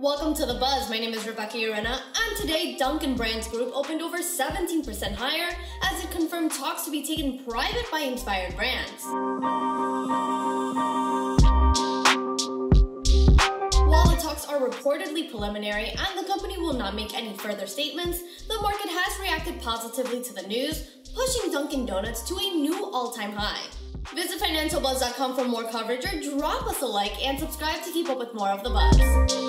Welcome to The Buzz. My name is Rebecca Urena, and today Dunkin' Brands Group opened over 17% higher as it confirmed talks to be taken private by Inspired Brands. While the talks are reportedly preliminary and the company will not make any further statements, the market has reacted positively to the news, pushing Dunkin' Donuts to a new all-time high. Visit financialbuzz.com for more coverage or drop us a like and subscribe to keep up with more of the buzz.